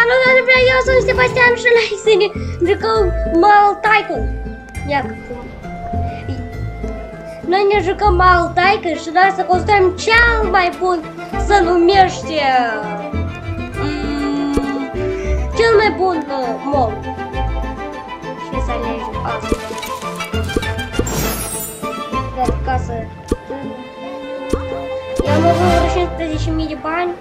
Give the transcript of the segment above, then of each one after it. А ну, ну, я Saludos, yo soy Sebastián Шелейсин, жуком Малтайком. Я. Но ну, не жуком Малтайкой, что нас кустом чал майбун санумеште. М-м-м. Чал майбун мол. Сейчас залезем. А. Да, Я могу возвращаться к предыдущим мини-бань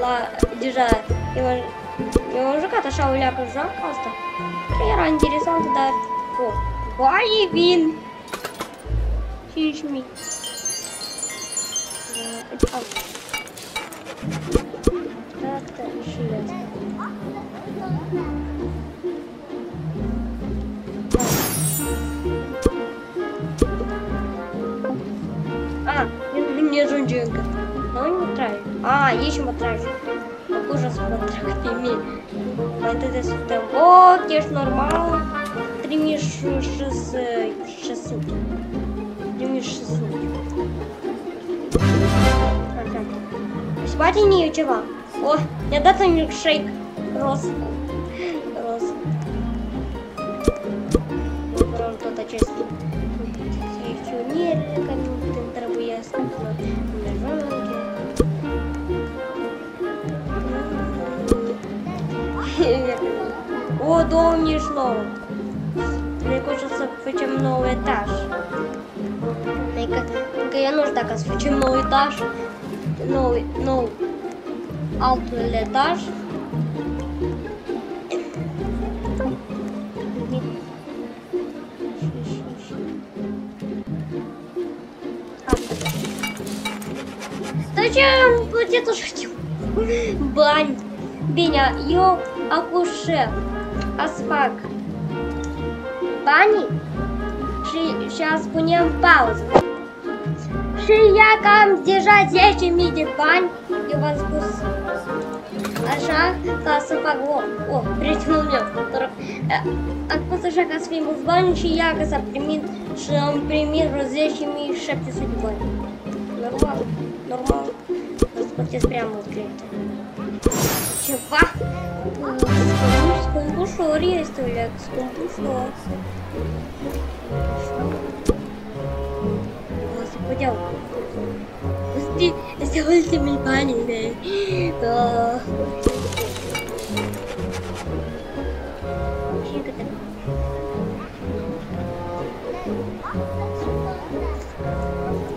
ла держать. Его, его жука та шауля жак просто. Хера интересант да. О, бай вин. Чичми. Так-то А, мне жунжинка. Но не нравится. А, ищем аттракцию. Покажу с контрактами. Вот это сюда. О, кеш нормал. 3600. 3600. Спать не чего. О, я дата милкшейк. Рос. Рос. Рос. Рос. Рос. Рос. Рос. Рос. не шло. подобні йшло. Найкошуся новый этаж. етаж. Я нужна каз почем новий етаж. Новий, новый, алтий етаж. Зачем? Где-то шутил. Бань. Беня, Ё, Акушер. Асфак. Пані, сейчас пунем паузу. Шиякам держать ящи миди пань и возгус. Аша каса пагло. О, притянул меня в который. Э, Откуда шака с фильму в бане, шияка сопримит, что он примит различными и шепче судьбой. Нормально, нормально. Расплатись прямо открыто. Чего? Confusor e este olhar de confusor. Nossa, podia. Este, este é o último pane, né?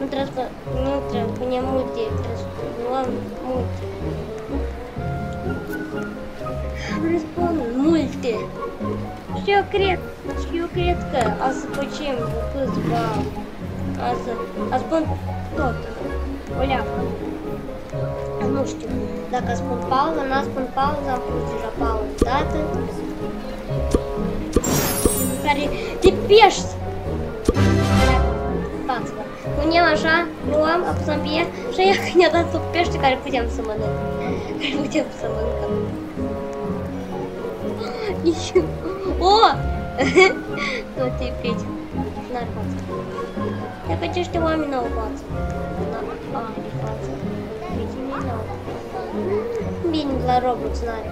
Ну, треба, ну, треба, мені мульти, треба, мульти. știu, cred, știu, cred că o să facem câțiva, o să, o să spun tot, o leacă. Nu știu, dacă spun pauză, nu spun pauză, am pus deja pauză dată. Care te pești! Paților. Punem așa, luăm, apăsăm pe ea și ea ne-a dat sub pește care putem să mănânc. Care putem să mâncăm. О! Ну ты петь. Нарваться. Я хочу, чтобы вами нарваться. Нарваться. Ведь не надо. Бень для робот знали.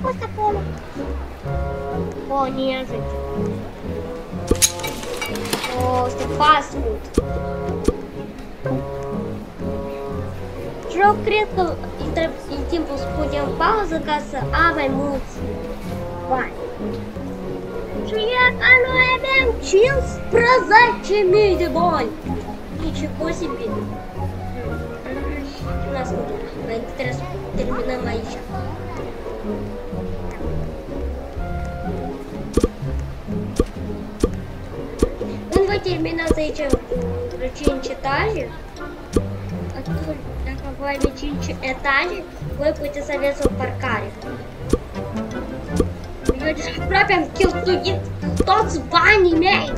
Просто поле. О, нежить. О, что фастфуд. Procred în timpul spune în pauză ca să am mai mulți bani. Și acolo aveam 15.000 de bani. Ничего себе. У нас Майнкрафт терминал aici. În voi terminați aici cu 5 etaje. voi avea 5 que voi puteți să aveți o parcare. Eu deja aproape am cheltuit toți banii mei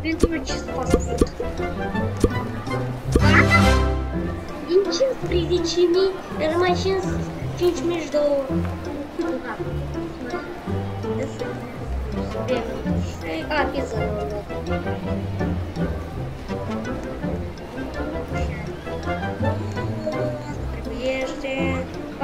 pentru acest pasaport. Din 15.000, era mai 5.000 și 5.000 A, pizza,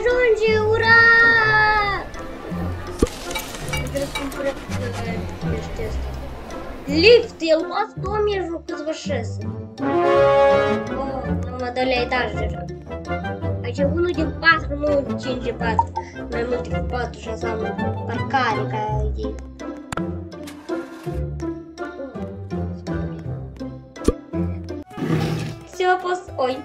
Жунжи, ура! Лифт, я лаз доміжу позвашеси. Ну, Мама доля етажера. А чому люди патру, ну чинчі патру. и тих патру, що сам паркарика йдіть. Все, пос... Ой.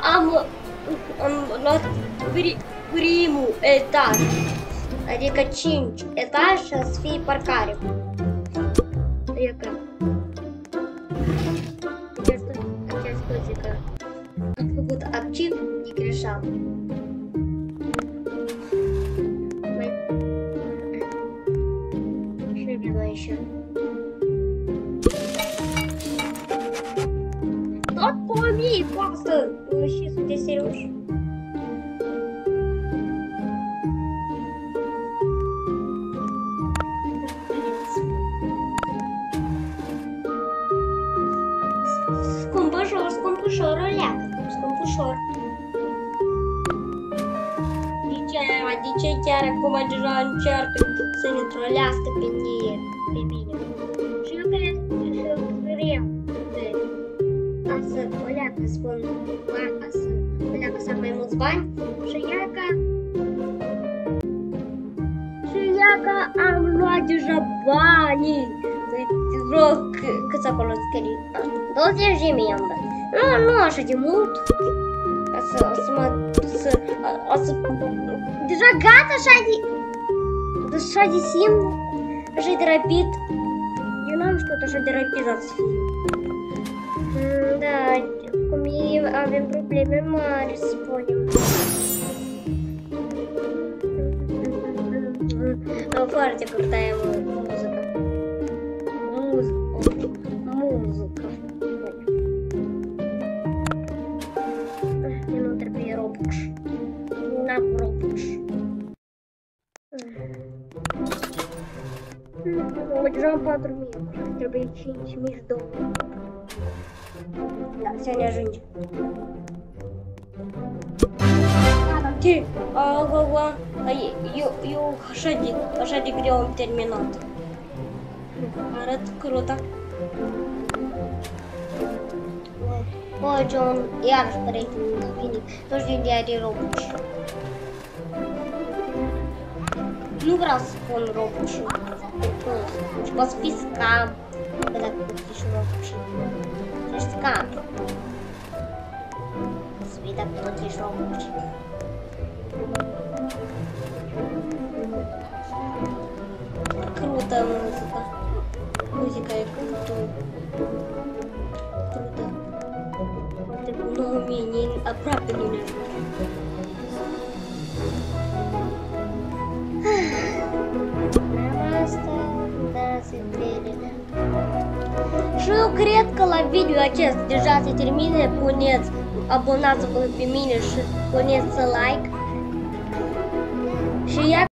Ам, нас приму этаж. Река Чинч, этаж с фей паркарем. Река. Я что, я что, Как будто актив не грешал. ușor. Deci, de ce chiar acum deja încearcă să ne trolească pe, mine, pe mine? Și eu cred că greu de am să o leacă, spun, marca să o leacă să am mai mulți bani și ea că și ea ca am luat deja banii. Deci, rog, câți acolo scrii? 20 de mii am dat. Ну, лошади мут. А, а, Дорогата шади... Шади сим. Шади рапид. Я нам что-то шади рапид Да, ми авим проблеме мари споним. Фарте крутая его. Лежав патрумів. Треба чинить між домом. Так, сьогодні жінчик. Ти, а голова, а ю хашади, хашади грём терминат. Арат круто. Ой, Джон, я распространил на финик, тоже не реагировал. Ну, брался он робочу. По спискам. Когда купишь робочу. Спискам. С вида платишь робочу. Круто музыка. Музыка и круто. Круто. Это было умение, а правда не умею. la video acest deja se termine, puneți, abonați-vă pe mine și puneți like. Și iată